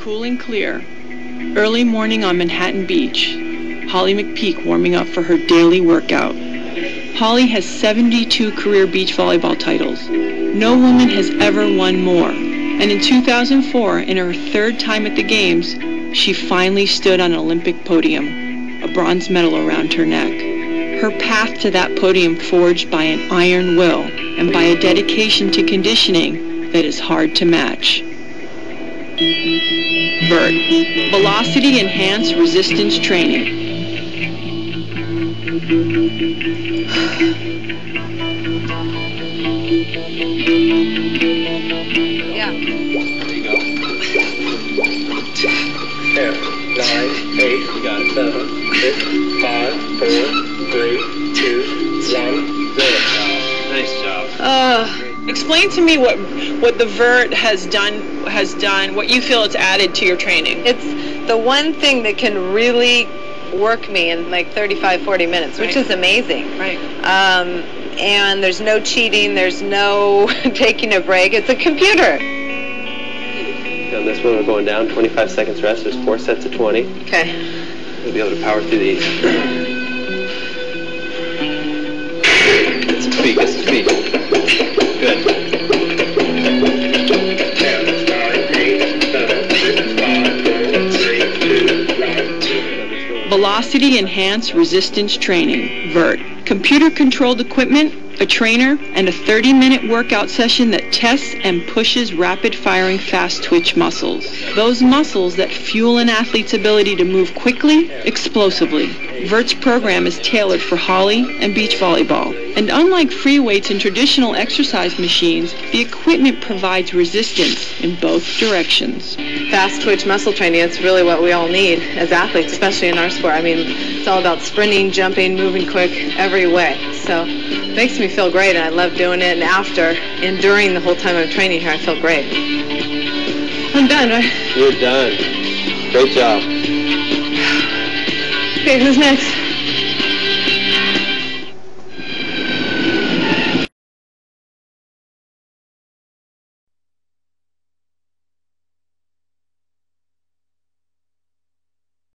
Cool and clear. Early morning on Manhattan Beach. Holly McPeak warming up for her daily workout. Holly has 72 career beach volleyball titles. No woman has ever won more. And in 2004, in her third time at the Games, she finally stood on an Olympic podium, a bronze medal around her neck. Her path to that podium forged by an iron will and by a dedication to conditioning that is hard to match. Vert, Velocity Enhanced Resistance Training. Yeah. Ten, nine, eight, You got it. seven, six, five, four, three, two, one, zero. Nice job. Uh, explain to me what what the vert has done has done. What you feel it's added to your training. It's the one thing that can really work me in like 35, 40 minutes, which Right. is amazing. Right. Um, and there's no cheating, there's no taking a break. It's a computer. On this one, we're going down. 25 seconds rest. There's four sets of 20. Okay. We'll be able to power through these. Velocity Enhanced Resistance Training, VERT. Computer-controlled equipment, a trainer, and a 30-minute workout session that tests and pushes rapid-firing fast-twitch muscles. Those muscles that fuel an athlete's ability to move quickly, explosively. VERT's program is tailored for Holly and beach volleyball. And unlike free weights and traditional exercise machines, the equipment provides resistance in both directions. Fast twitch muscle training, it's really what we all need as athletes, especially in our sport. I mean, it's all about sprinting, jumping, moving quick, every way. So it makes me feel great, and I love doing it. And after and during the whole time I'm training here, I feel great. I'm done, right? You're done. Great job. Okay, who's next?